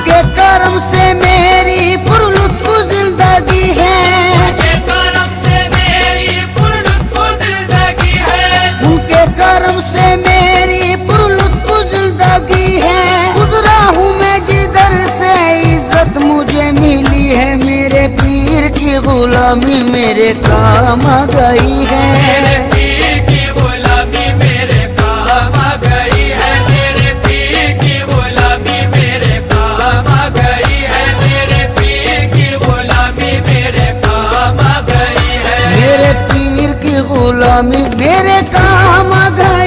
उनके कर्म से मेरी पुरलुत्फ ज़िंदगी है। उनके कर्म से मेरी पुरलुत्फ ज़िंदगी है। उनके कर्म से मेरी पुरलुत्फ ज़िंदगी है। गुजरा हूँ मैं जिधर से इज़्ज़त मुझे मिली है मेरे पीर की गुलामी मेरे काम आ गई कमी मेरे काम अगर